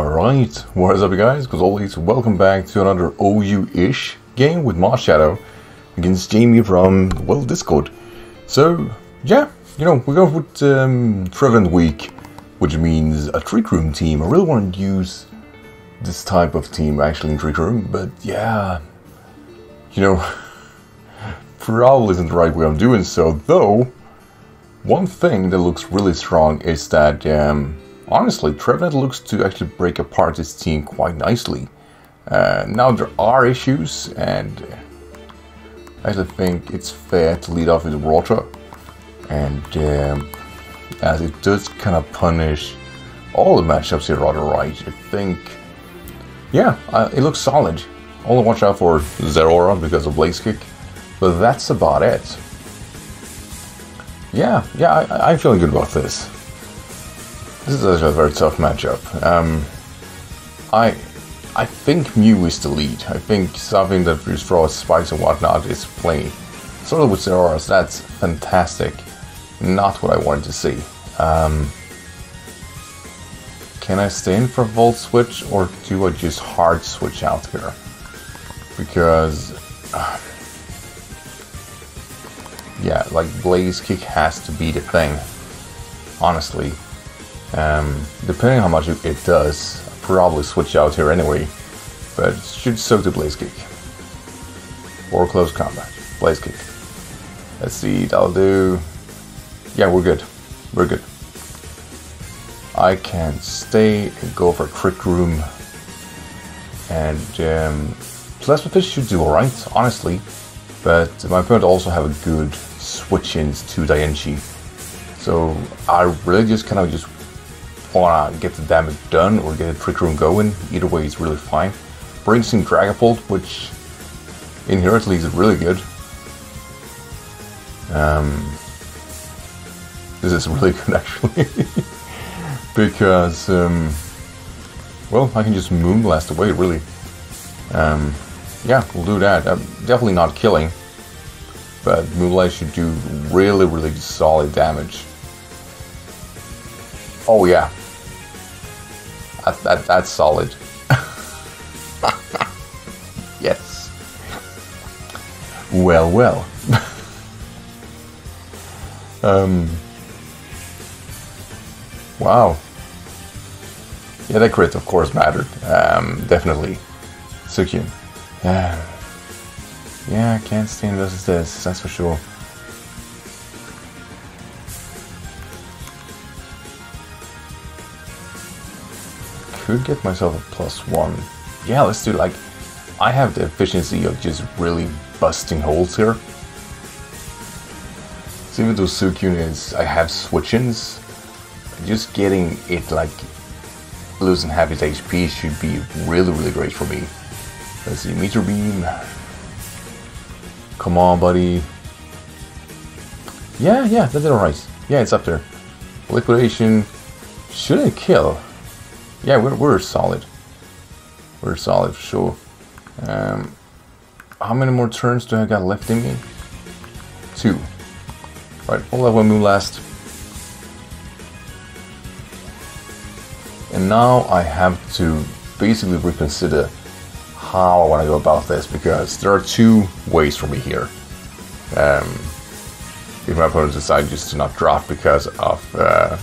Alright, what is up you guys? As always, welcome back to another OU-ish game with Marshadow against Jamie from, well, Discord. So, yeah, you know, we're going with um, Trevenant Week, which means a Trick Room team. I really want to use this type of team actually in Trick Room, but yeah, you know, probably isn't the right way of doing so, though, one thing that looks really strong is that um, honestly, Trevenant looks to actually break apart his team quite nicely. Uh, now there are issues, and I actually think it's fair to lead off with Water, and um, as it does kind of punish all the matchups here rather right. I think, yeah, uh, it looks solid. Only watch out for Zeraora because of Blaze Kick, but that's about it. Yeah, yeah, I, I'm feeling good about this. This is a very tough matchup. Um, I I think Mew is the lead. I think something that throws spikes and whatnot is plenty. Sort of with Zeraoras, that's fantastic. Not what I wanted to see. Um, can I stay in for Volt Switch or do I just hard switch out here? Because, uh, yeah, like Blaze Kick has to be the thing. Honestly, um, depending how much it, does, I'll probably switch out here anyway, but should soak the Blaze Kick. Or close combat. Blaze Kick. Let's see, that'll do. Yeah, we're good. We're good. I can stay and go for a Trick Room. And um, Plasma Fists should do alright, honestly. But my opponent also have a good switch-ins to Diancie. So I really just kind of just wanna get the damage done or get a trick room going. Either way is really fine. Brings in Dragapult, which inherently is really good. Um, this is really good actually. because, um, well, I can just Moonblast away really. Um, yeah, we'll do that. I'm definitely not killing, but Moonblast should do really, really solid damage. Oh yeah, that that's solid. yes. Well, well. um. Wow. Yeah, that crit, of course, mattered. Um, definitely. Suicune. Yeah. Yeah, I can't stand versus this, that's for sure. Could get myself a plus one. Yeah, let's do like, I have the efficiency of just really busting holes here. So even though Suicune is, I have switch-ins, just getting it like losing half its HP should be really, really great for me. Let's see, Meteor Beam. Come on, buddy. Yeah, yeah, that did alright. Yeah, it's up there. Liquidation shouldn't kill. Yeah, we're, we're solid. We're solid for sure. Um, how many more turns do I got left in me? Two. Right, we'll let one move last. And now I have to basically reconsider how I want to go about this because there are two ways for me here. Um, if my opponent decides just to not drop because of uh,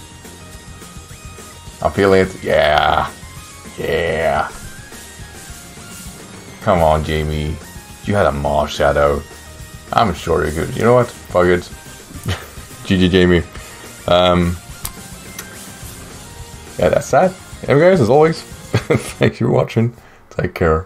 I'm feeling it. Yeah. Yeah. Come on, Jamie. You had a Marshadow. I'm sure you could. You know what? Fuck it. GG, Jamie. Um, yeah, that's that. Anyway, guys, as always, thank you for watching. Take care.